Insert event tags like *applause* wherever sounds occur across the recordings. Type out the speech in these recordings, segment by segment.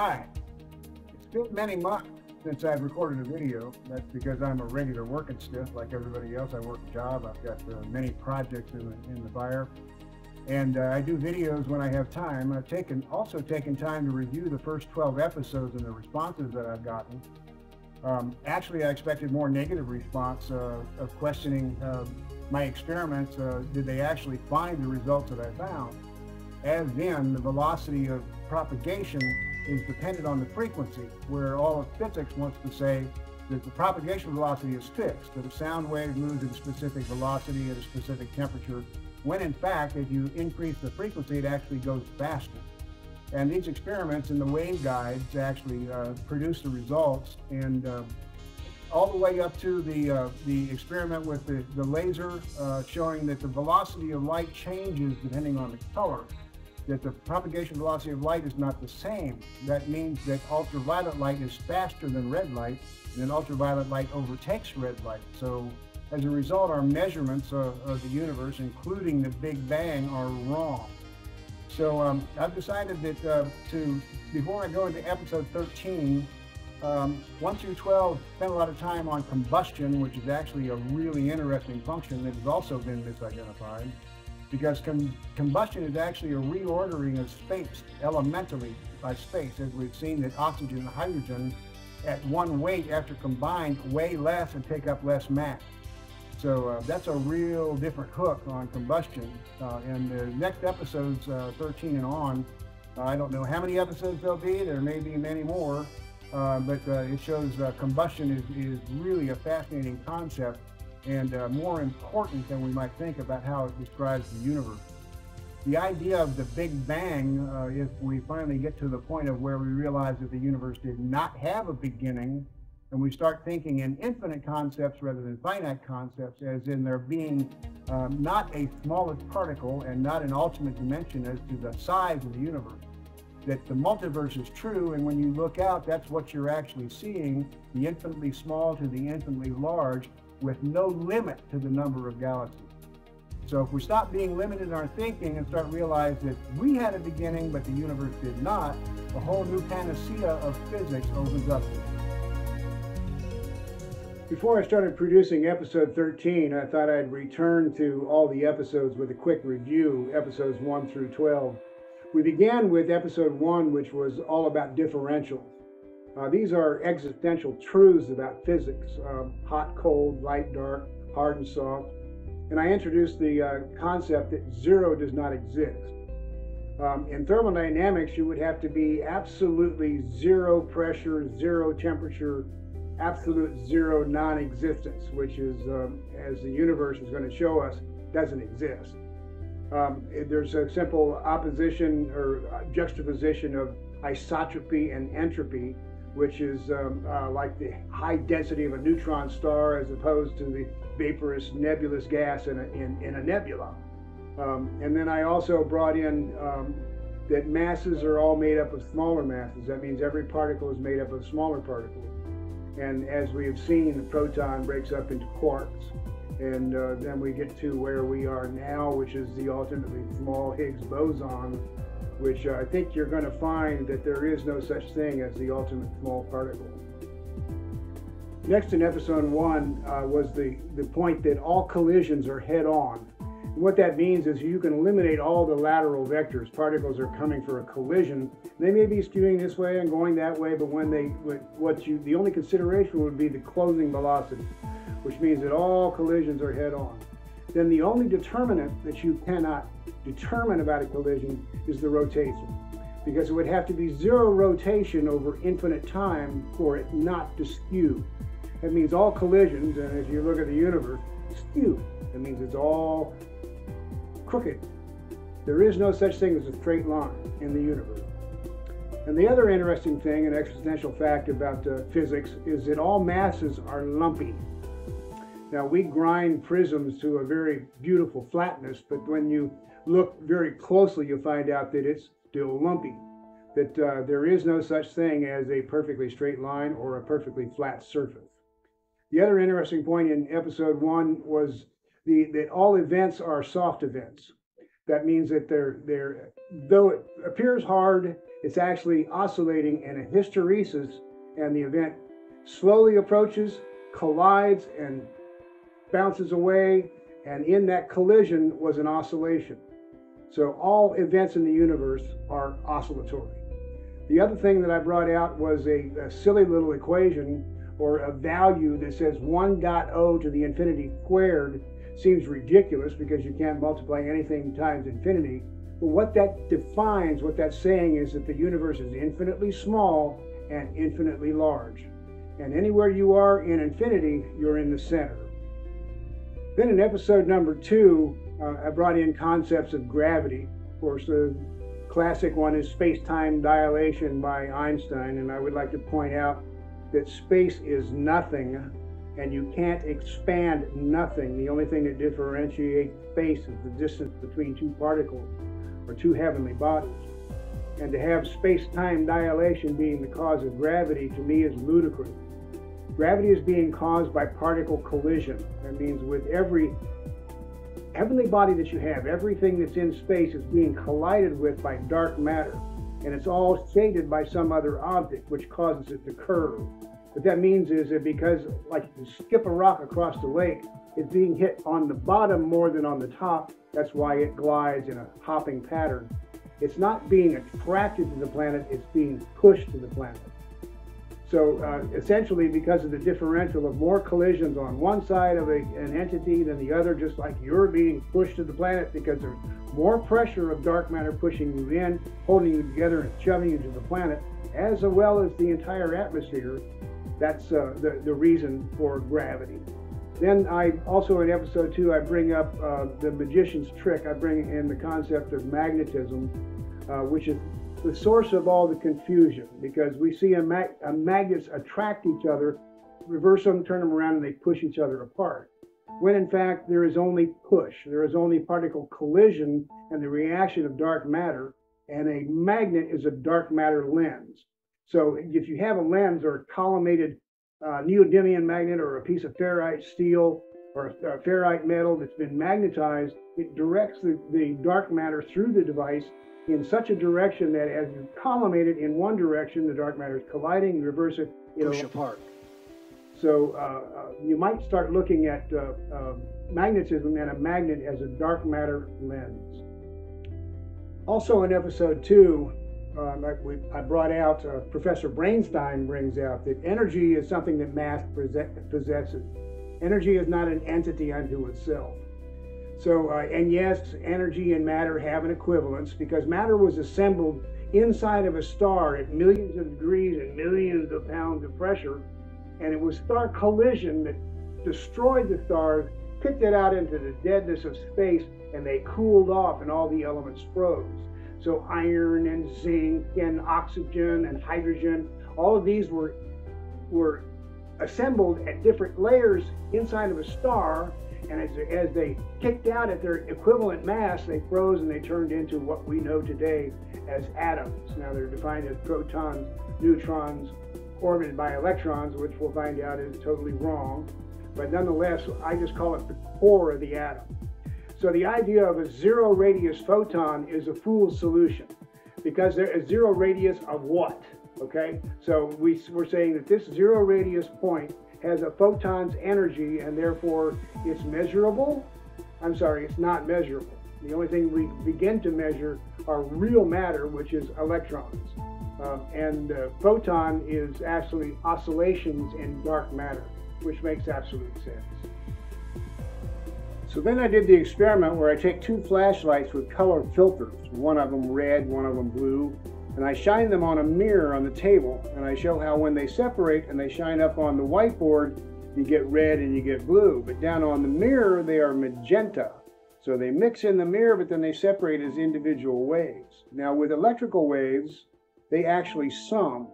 Hi. It's been many months since I've recorded a video. That's because I'm a regular working stiff like everybody else. I work a job. I've got uh, many projects in the, in the fire. And uh, I do videos when I have time. I've taken also taken time to review the first 12 episodes and the responses that I've gotten. Um, actually, I expected more negative response uh, of questioning uh, my experiments. Uh, did they actually find the results that I found? As in, the velocity of propagation is dependent on the frequency, where all of physics wants to say that the propagation velocity is fixed, that a sound wave moves at a specific velocity at a specific temperature, when in fact, if you increase the frequency, it actually goes faster. And these experiments in the waveguides actually uh, produce the results, and uh, all the way up to the uh, the experiment with the, the laser uh, showing that the velocity of light changes depending on the color that the propagation velocity of light is not the same. That means that ultraviolet light is faster than red light, and then ultraviolet light overtakes red light. So as a result, our measurements of, of the universe, including the Big Bang, are wrong. So um, I've decided that uh, to, before I go into episode 13, um, 1 through 12 spent a lot of time on combustion, which is actually a really interesting function that has also been misidentified because com combustion is actually a reordering of space elementally by space, as we've seen that oxygen and hydrogen at one weight after combined weigh less and take up less mass. So uh, that's a real different hook on combustion. Uh, and the next episodes, uh, 13 and on, I don't know how many episodes there'll be. There may be many more, uh, but uh, it shows uh, combustion is, is really a fascinating concept and uh, more important than we might think about how it describes the universe. The idea of the Big Bang, uh, if we finally get to the point of where we realize that the universe did not have a beginning, and we start thinking in infinite concepts rather than finite concepts, as in there being um, not a smallest particle and not an ultimate dimension as to the size of the universe. That the multiverse is true, and when you look out, that's what you're actually seeing the infinitely small to the infinitely large, with no limit to the number of galaxies. So if we stop being limited in our thinking and start realizing that we had a beginning, but the universe did not, a whole new panacea of physics opens up. Before I started producing episode 13, I thought I'd return to all the episodes with a quick review, episodes 1 through 12. We began with episode 1, which was all about differentials. Uh, these are existential truths about physics um, hot, cold, light, dark, hard, and soft. And I introduced the uh, concept that zero does not exist. Um, in thermodynamics, you would have to be absolutely zero pressure, zero temperature, absolute zero non existence, which is, um, as the universe is going to show us, doesn't exist. Um, there's a simple opposition or juxtaposition of isotropy and entropy which is um, uh, like the high density of a neutron star as opposed to the vaporous nebulous gas in a, in, in a nebula. Um, and then I also brought in um, that masses are all made up of smaller masses. That means every particle is made up of smaller particles. And as we have seen, the proton breaks up into quarks. And uh, then we get to where we are now, which is the ultimately small Higgs boson, which uh, I think you're going to find that there is no such thing as the ultimate small particle. Next in episode one uh, was the, the point that all collisions are head on. And what that means is you can eliminate all the lateral vectors. Particles are coming for a collision. They may be skewing this way and going that way, but when they, what you, the only consideration would be the closing velocity, which means that all collisions are head on then the only determinant that you cannot determine about a collision is the rotation. Because it would have to be zero rotation over infinite time for it not to skew. That means all collisions, and if you look at the universe, skew. That means it's all crooked. There is no such thing as a straight line in the universe. And the other interesting thing, an existential fact about uh, physics, is that all masses are lumpy. Now we grind prisms to a very beautiful flatness, but when you look very closely, you'll find out that it's still lumpy. That uh, there is no such thing as a perfectly straight line or a perfectly flat surface. The other interesting point in episode one was the, that all events are soft events. That means that they're, they're, though it appears hard, it's actually oscillating in a hysteresis, and the event slowly approaches, collides, and bounces away, and in that collision was an oscillation. So all events in the universe are oscillatory. The other thing that I brought out was a, a silly little equation or a value that says 1.0 to the infinity squared seems ridiculous because you can't multiply anything times infinity. But what that defines, what that's saying is that the universe is infinitely small and infinitely large. And anywhere you are in infinity, you're in the center. Then in episode number two, uh, I brought in concepts of gravity. Of course, the classic one is space-time dilation by Einstein, and I would like to point out that space is nothing and you can't expand nothing. The only thing that differentiates space is the distance between two particles or two heavenly bodies. And to have space-time dilation being the cause of gravity to me is ludicrous. Gravity is being caused by particle collision. That means with every heavenly body that you have, everything that's in space is being collided with by dark matter. And it's all shaded by some other object, which causes it to curve. What that means is that because, like you skip a rock across the lake, it's being hit on the bottom more than on the top. That's why it glides in a hopping pattern. It's not being attracted to the planet, it's being pushed to the planet. So uh, essentially, because of the differential of more collisions on one side of a, an entity than the other, just like you're being pushed to the planet because there's more pressure of dark matter pushing you in, holding you together and shoving you to the planet, as well as the entire atmosphere, that's uh, the, the reason for gravity. Then I also in episode two, I bring up uh, the magician's trick. I bring in the concept of magnetism, uh, which is the source of all the confusion because we see a, mag- a magnets attract each other, reverse them, turn them around, and they push each other apart. When in fact there is only push, there is only particle collision and the reaction of dark matter, and a magnet is a dark matter lens. So if you have a lens or a collimated uh, neodymium magnet or a piece of ferrite steel or a, ferrite metal that's been magnetized, it directs the, the dark matter through the device in such a direction that as you collimate it in one direction, the dark matter is colliding, you reverse it, it'll push apart. So uh, uh, you might start looking at uh, uh, magnetism and a magnet as a dark matter lens. Also in episode two, uh, like we, I brought out, uh, Professor Brainstein brings out that energy is something that mass possesses. Energy is not an entity unto itself. So, uh, and yes, energy and matter have an equivalence because matter was assembled inside of a star at millions of degrees and millions of pounds of pressure, and it was star collision that destroyed the stars, kicked it out into the deadness of space, and they cooled off and all the elements froze. So iron and zinc and oxygen and hydrogen, all of these were were assembled at different layers inside of a star. And as, as they kicked out at their equivalent mass, they froze and they turned into what we know today as atoms. Now they're defined as protons, neutrons, orbited by electrons, which we'll find out is totally wrong. But nonetheless, I just call it the core of the atom. So the idea of a zero radius photon is a fool's solution because there is zero radius of what? Okay, so we, we're saying that this zero radius point has a photon's energy and therefore it's measurable. I'm sorry, it's not measurable. The only thing we begin to measure are real matter, which is electrons. Uh, and uh, photon is actually oscillations in dark matter, which makes absolute sense. So then I did the experiment where I take two flashlights with color filters, one of them red, one of them blue, and I shine them on a mirror on the table, and I show how when they separate and they shine up on the whiteboard, you get red and you get blue. But down on the mirror, they are magenta. So they mix in the mirror, but then they separate as individual waves. Now with electrical waves, they actually sum.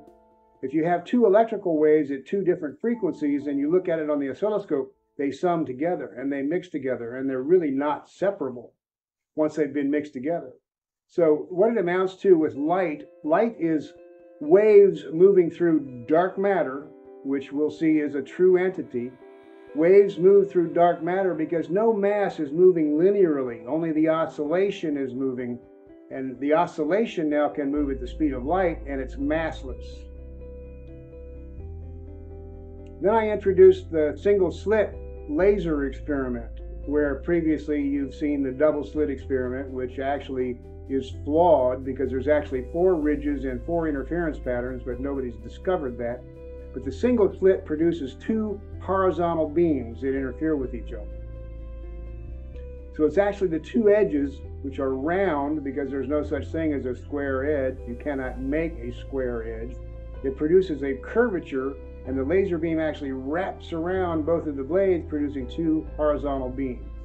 If you have two electrical waves at two different frequencies and you look at it on the oscilloscope, they sum together and they mix together and they're really not separable once they've been mixed together. So what it amounts to with light, light is waves moving through dark matter, which we'll see is a true entity. Waves move through dark matter because no mass is moving linearly, only the oscillation is moving. And the oscillation now can move at the speed of light and it's massless. Then I introduced the single slit laser experiment, where previously you've seen the double slit experiment, which actually is flawed because there's actually four ridges and four interference patterns, but nobody's discovered that. But the single slit produces two horizontal beams that interfere with each other. So it's actually the two edges, which are round because there's no such thing as a square edge. You cannot make a square edge. It produces a curvature, and the laser beam actually wraps around both of the blades, producing two horizontal beams.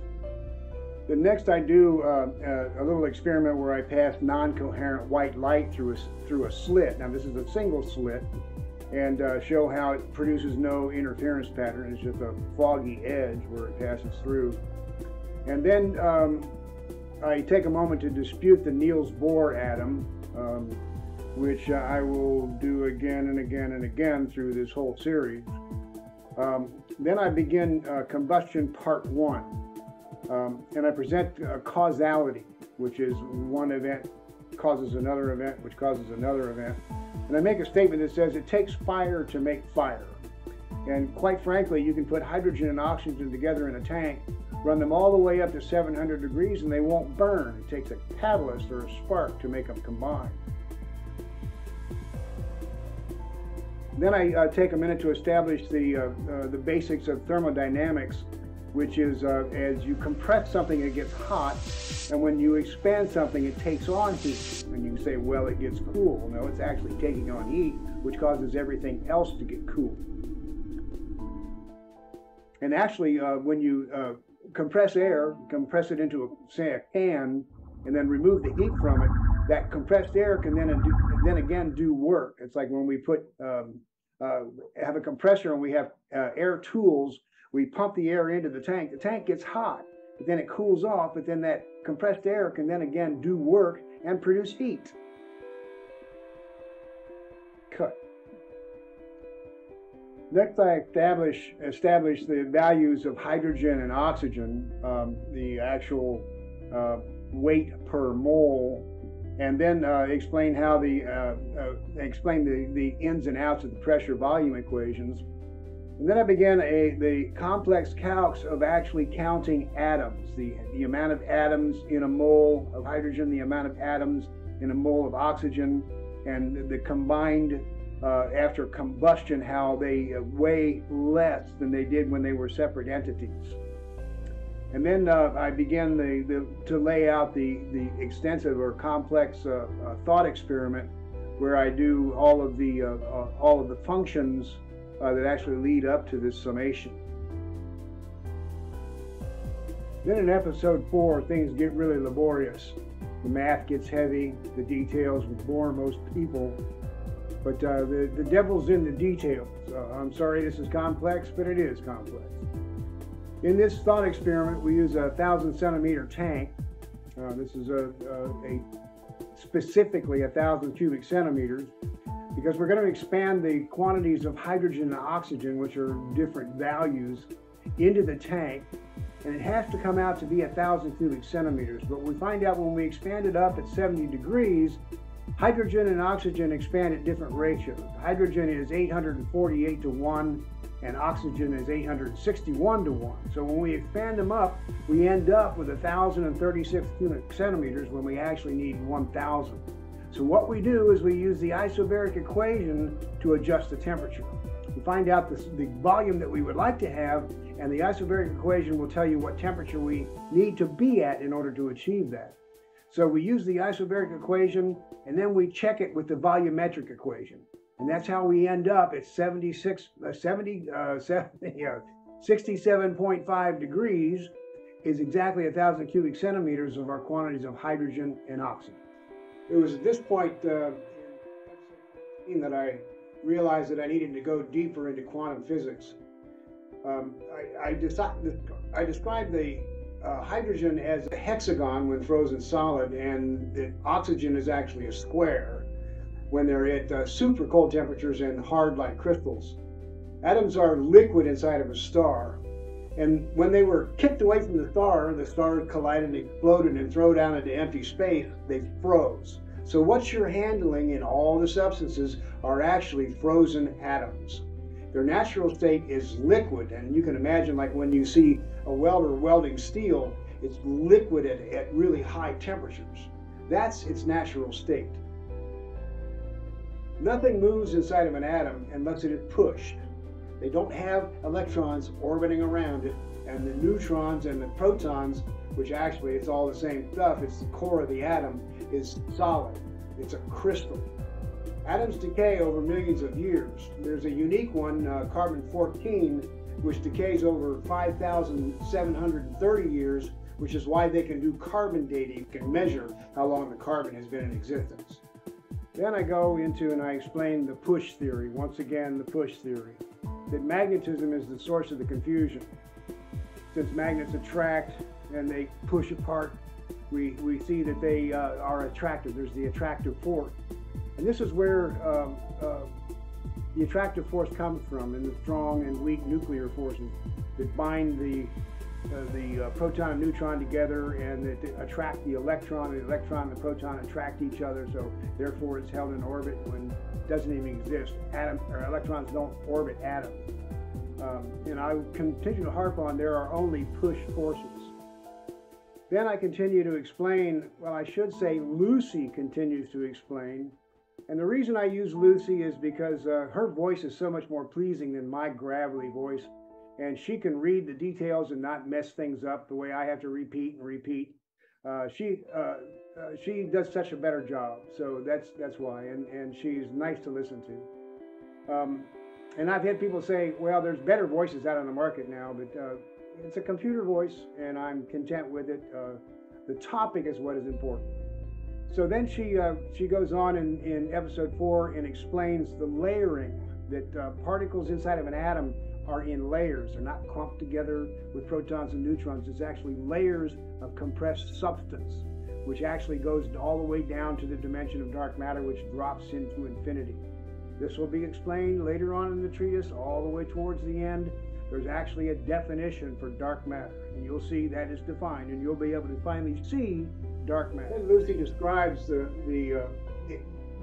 The next I do uh, uh, a little experiment where I pass non-coherent white light through a, through a slit. Now this is a single slit and uh, show how it produces no interference pattern. It's just a foggy edge where it passes through. And then um, I take a moment to dispute the Niels Bohr atom, um, which uh, I will do again and again and again through this whole series. Um, then I begin uh, combustion part one, um, and I present uh, causality, which is one event causes another event, which causes another event. And I make a statement that says it takes fire to make fire. And quite frankly, you can put hydrogen and oxygen together in a tank, run them all the way up to 700 degrees, and they won't burn. It takes a catalyst or a spark to make them combine. Then I uh, take a minute to establish the, uh, uh, the basics of thermodynamics which is uh, as you compress something, it gets hot, and when you expand something, it takes on heat. And you say, well, it gets cool. No, it's actually taking on heat, which causes everything else to get cool. And actually, uh, when you uh, compress air, compress it into, a, say, a can, and then remove the heat from it, that compressed air can then, then again do work. It's like when we put um, uh, have a compressor and we have uh, air tools we pump the air into the tank. The tank gets hot, but then it cools off, but then that compressed air can then again do work and produce heat. Cut. Next, I establish, establish the values of hydrogen and oxygen, um, the actual uh, weight per mole, and then uh, explain how the uh, uh explain the, the ins and outs of the pressure volume equations. And then I began a, the complex calcs of actually counting atoms, the, the amount of atoms in a mole of hydrogen, the amount of atoms in a mole of oxygen, and the combined uh, after combustion, how they uh, weigh less than they did when they were separate entities. And then uh, I began the, the, to lay out the, the extensive or complex uh, uh, thought experiment where I do all of the, uh, all of the functions uh, that actually lead up to this summation. Then in episode four, things get really laborious. The math gets heavy, the details bore most people, but uh, the, the devil's in the details. Uh, I'm sorry this is complex, but it is complex. In this thought experiment, we use a thousand centimeter tank. Uh, this is a, a, a specifically a thousand cubic centimeters because we're going to expand the quantities of hydrogen and oxygen, which are different values, into the tank. And it has to come out to be a thousand cubic centimeters. But we find out when we expand it up at 70 degrees, hydrogen and oxygen expand at different ratios. Hydrogen is 848 to 1, and oxygen is 861 to 1. So when we expand them up, we end up with 1,036 cubic centimeters when we actually need 1,000. So what we do is we use the isobaric equation to adjust the temperature. We find out the, the volume that we would like to have, and the isobaric equation will tell you what temperature we need to be at in order to achieve that. So we use the isobaric equation, and then we check it with the volumetric equation. And that's how we end up at 76, uh, 70, uh, 70 *laughs* uh, 67.5 degrees is exactly 1,000 cubic centimeters of our quantities of hydrogen and oxygen. It was at this point uh, that I realized that I needed to go deeper into quantum physics. Um, I, I, I described the uh, hydrogen as a hexagon when frozen solid, and the oxygen is actually a square when they're at uh, super cold temperatures and hard like crystals. Atoms are liquid inside of a star, And when they were kicked away from the star, the star collided and exploded and thrown down into empty space, they froze. So what you're handling in all the substances are actually frozen atoms. Their natural state is liquid, and you can imagine like when you see a welder welding steel, it's liquid at, at really high temperatures. That's its natural state. Nothing moves inside of an atom unless it is pushed. They don't have electrons orbiting around it, and the neutrons and the protons, which actually it's all the same stuff, it's the core of the atom, is solid. It's a crystal. Atoms decay over millions of years. There's a unique one, uh, carbon 14, which decays over 5,730 years, which is why they can do carbon dating. Can measure how long the carbon has been in existence. Then I go into and I explain the push theory. Once again, the push theory that magnetism is the source of the confusion. Since magnets attract and they push apart, we, we see that they uh, are attractive. There's the attractive force. And this is where um, uh, the attractive force comes from in the strong and weak nuclear forces that bind the the uh, proton and neutron together and that attract the electron. The electron and the proton attract each other, so therefore it's held in orbit when it doesn't even exist. Atom or electrons don't orbit atoms. Um, and I continue to harp on there are only push forces. Then I continue to explain, well, I should say Lucy continues to explain. And the reason I use Lucy is because uh, her voice is so much more pleasing than my gravelly voice and she can read the details and not mess things up the way I have to repeat and repeat. Uh, she uh, uh, she does such a better job, so that's that's why, and and she's nice to listen to. Um, and I've had people say, well, there's better voices out on the market now, but uh, it's a computer voice, and I'm content with it. Uh, the topic is what is important. So then she uh, she goes on in, in episode four and explains the layering that particles inside of an atom are in layers. They're not clumped together with protons and neutrons. It's actually layers of compressed substance, which actually goes all the way down to the dimension of dark matter, which drops into infinity. This will be explained later on in the treatise, all the way towards the end. There's actually a definition for dark matter, and you'll see that is defined, and you'll be able to finally see dark matter. And Lucy describes the, the, uh,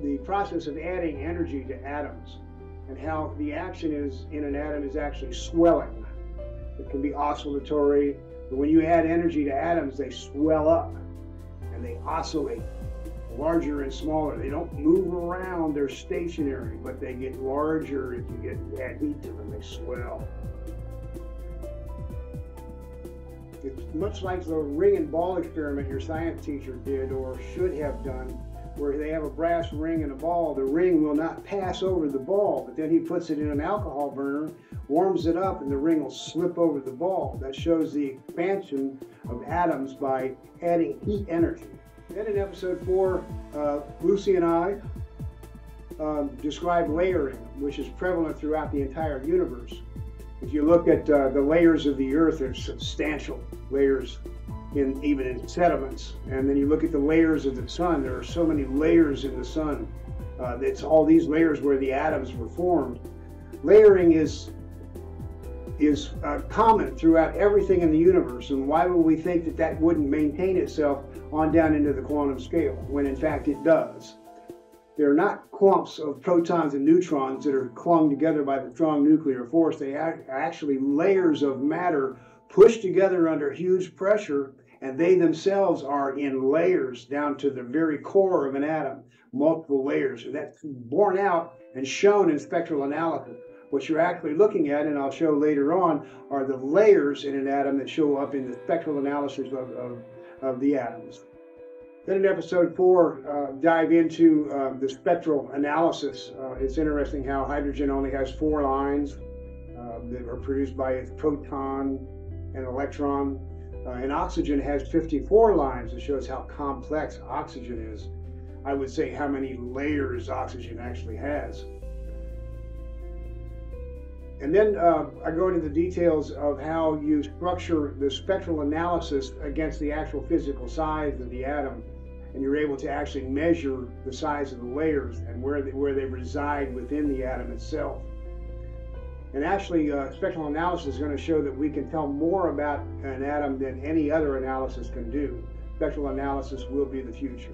the process of adding energy to atoms and how the action is in an atom is actually swelling. It can be oscillatory, but when you add energy to atoms, they swell up and they oscillate larger and smaller. They don't move around, they're stationary, but they get larger if you get add heat to them, they swell. It's much like the ring and ball experiment your science teacher did or should have done where they have a brass ring and a ball, the ring will not pass over the ball, but then he puts it in an alcohol burner, warms it up, and the ring will slip over the ball. That shows the expansion of atoms by adding heat energy. Then in episode four, uh, Lucy and I um, describe layering, which is prevalent throughout the entire universe. If you look at uh, the layers of the earth, there's substantial layers in even in sediments. And then you look at the layers of the sun. There are so many layers in the sun. Uh, it's all these layers where the atoms were formed. Layering is is uh, common throughout everything in the universe. And why would we think that that wouldn't maintain itself on down into the quantum scale when in fact it does? They're not clumps of protons and neutrons that are clung together by the strong nuclear force. They are actually layers of matter pushed together under huge pressure, and they themselves are in layers down to the very core of an atom, multiple layers. And that's borne out and shown in spectral analysis. What you're actually looking at, and I'll show later on, are the layers in an atom that show up in the spectral analysis of, of, of the atoms. Then in episode four, uh, dive into uh, the spectral analysis. Uh, it's interesting how hydrogen only has four lines uh, that are produced by its proton, an electron. Uh, and oxygen has 54 lines. It shows how complex oxygen is. I would say how many layers oxygen actually has. And then uh, I go into the details of how you structure the spectral analysis against the actual physical size of the atom. And you're able to actually measure the size of the layers and where they, where they reside within the atom itself. And actually, uh, spectral analysis is going to show that we can tell more about an atom than any other analysis can do. Spectral analysis will be the future.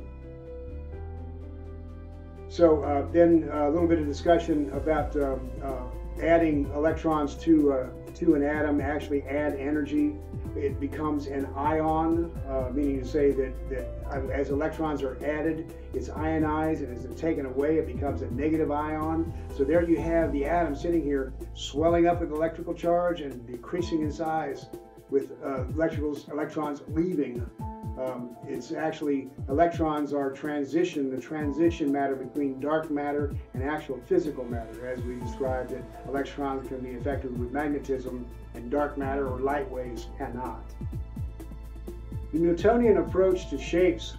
So uh, then uh, a little bit of discussion about um, uh, adding electrons to uh, to an atom actually add energy. It becomes an ion, uh, meaning to say that, that uh, as electrons are added, it's ionized, and as taken away, it becomes a negative ion. So there you have the atom sitting here, swelling up with electrical charge and decreasing in size with uh, electrons leaving um, it's actually electrons are transition, the transition matter between dark matter and actual physical matter. As we described it, electrons can be affected with magnetism and dark matter or light waves cannot. The Newtonian approach to shapes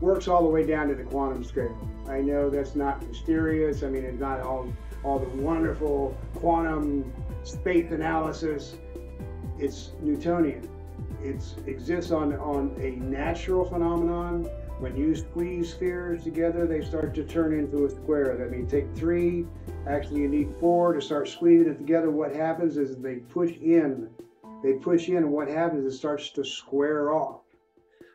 works all the way down to the quantum scale. I know that's not mysterious. I mean, it's not all, all the wonderful quantum space analysis. It's Newtonian it exists on, on a natural phenomenon. When you squeeze spheres together, they start to turn into a square. That means take three, actually you need four to start squeezing it together. What happens is they push in. They push in, and what happens is it starts to square off.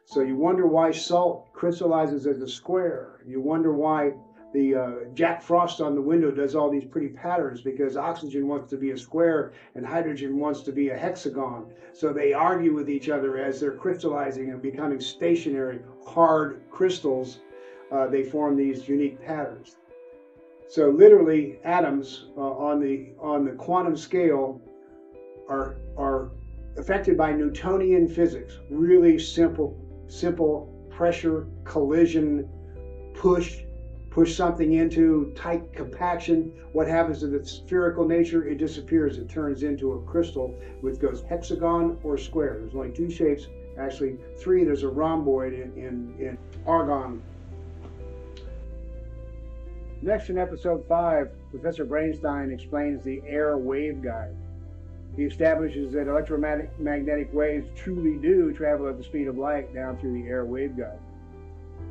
So you wonder why salt crystallizes as a square. You wonder why the uh, Jack Frost on the window does all these pretty patterns because oxygen wants to be a square and hydrogen wants to be a hexagon. So they argue with each other as they're crystallizing and becoming stationary, hard crystals. Uh, they form these unique patterns. So literally, atoms uh, on the on the quantum scale are are affected by Newtonian physics. Really simple, simple pressure collision push push something into tight compaction, what happens to the spherical nature? It disappears. It turns into a crystal, which goes hexagon or square. There's only two shapes, actually three. There's a rhomboid in, in, in argon. Next in episode five, Professor Brainstein explains the air waveguide. He establishes that electromagnetic waves truly do travel at the speed of light down through the air waveguide.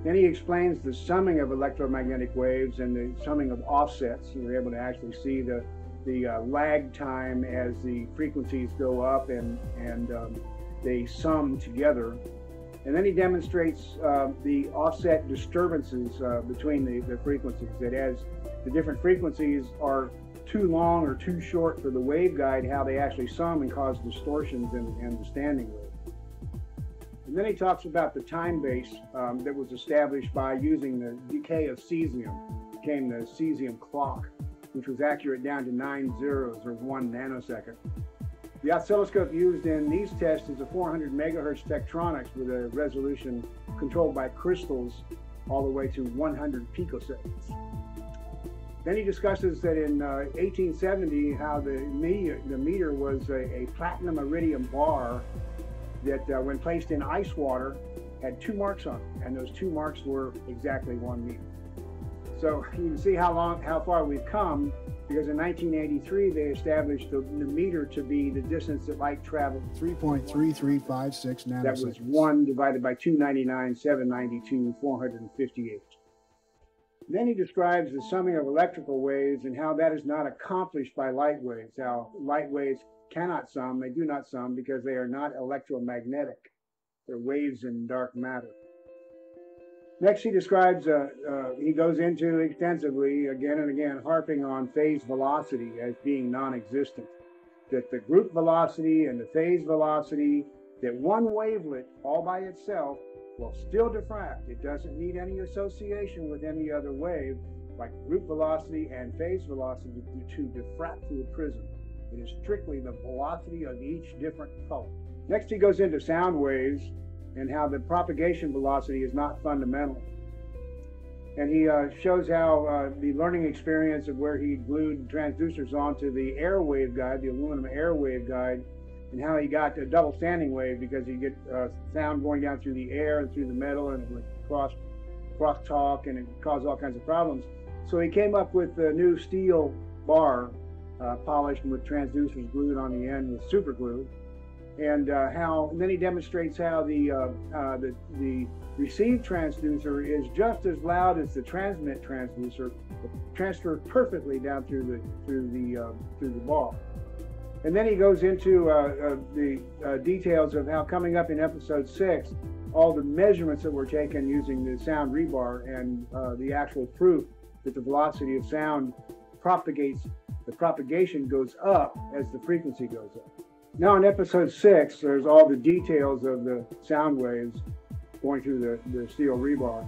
Then he explains the summing of electromagnetic waves and the summing of offsets. You're able to actually see the the uh, lag time as the frequencies go up and and um, they sum together. And then he demonstrates uh, the offset disturbances uh, between the, the frequencies. That as the different frequencies are too long or too short for the waveguide, how they actually sum and cause distortions in, in the standing wave. And then he talks about the time base um, that was established by using the decay of cesium, became the cesium clock, which was accurate down to nine zeros or one nanosecond. The oscilloscope used in these tests is a 400 megahertz Tektronix with a resolution controlled by crystals all the way to 100 picoseconds. Then he discusses that in uh, 1870, how the meter, the meter was a, a platinum iridium bar that uh, when placed in ice water had two marks on it, and those two marks were exactly one meter. So you can see how long, how far we've come, because in 1983 they established the, the meter to be the distance that light traveled. 3.3356 nanoseconds. That was one divided by 299, 792, 458. Then he describes the summing of electrical waves and how that is not accomplished by light waves, how light waves cannot sum, they do not sum because they are not electromagnetic. They're waves in dark matter. Next, he describes, uh, uh, he goes into extensively, again and again, harping on phase velocity as being non existent. That the group velocity and the phase velocity, that one wavelet all by itself will still diffract. It doesn't need any association with any other wave, like group velocity and phase velocity, to diffract through a prism. It is strictly the velocity of each different color. Next, he goes into sound waves and how the propagation velocity is not fundamental. And he uh, shows how uh, the learning experience of where he glued transducers onto the air waveguide, the aluminum air waveguide, and how he got a double standing wave because you get uh, sound going down through the air and through the metal and it would cross talk and it would cause all kinds of problems. So he came up with a new steel bar uh, polished with transducers glued on the end with super glue. and uh, how and then he demonstrates how the uh, uh, the the receive transducer is just as loud as the transmit transducer, transfers perfectly down through the through the uh, through the ball. And then he goes into uh, the details of how coming up in episode six, all the measurements that were taken using the sound rebar and the actual proof that the velocity of sound propagates, the propagation goes up as the frequency goes up. Now in episode six, there's all the details of the sound waves going through the, the steel rebar.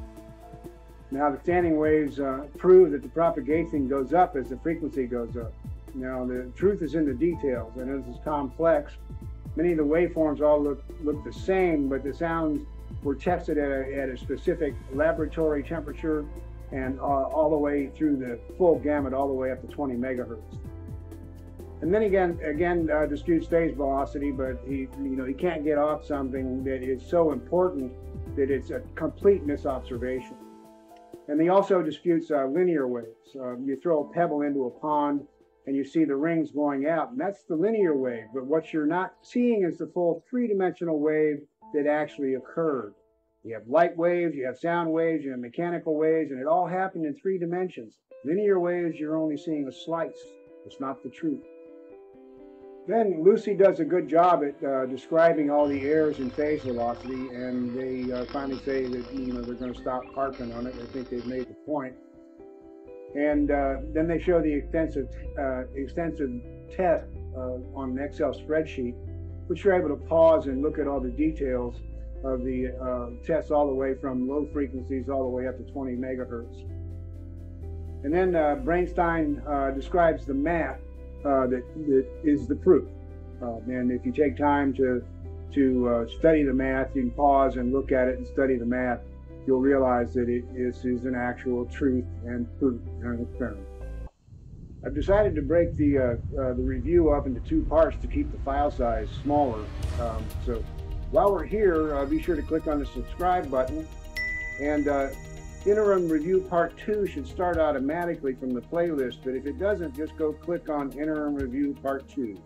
Now the standing waves uh, prove that the propagation goes up as the frequency goes up. Now the truth is in the details, and this is complex. Many of the waveforms all look look the same, but the sounds were tested at a, at a specific laboratory temperature and uh, all the way through the full gamut, all the way up to 20 megahertz. And then again, again uh, disputes phase velocity, but he, you know, he can't get off something that is so important that it's a complete misobservation. And he also disputes uh, linear waves. Uh, you throw a pebble into a pond and you see the rings going out, and that's the linear wave. But what you're not seeing is the full three-dimensional wave that actually occurred. You have light waves, you have sound waves, you have mechanical waves, and it all happened in three dimensions. Linear waves, you're only seeing a slice. It's not the truth. Then Lucy does a good job at uh, describing all the errors in phase velocity, and they uh, finally say that you know they're going to stop harping on it. I think they've made the point. And uh, then they show the extensive uh, extensive test uh, on an Excel spreadsheet, which you're able to pause and look at all the details of the uh, tests, all the way from low frequencies all the way up to 20 megahertz. And then Brainstein describes the math uh, that, that is the proof. Uh, and if you take time to to uh, study the math, you can pause and look at it and study the math. You'll realize that it is, is an actual truth and proof in an experiment. I've decided to break the uh, uh, the review up into two parts to keep the file size smaller. Um, so while we're here, uh, be sure to click on the subscribe button and Interim Review Part 2 should start automatically from the playlist, but if it doesn't, just go click on Interim Review Part 2.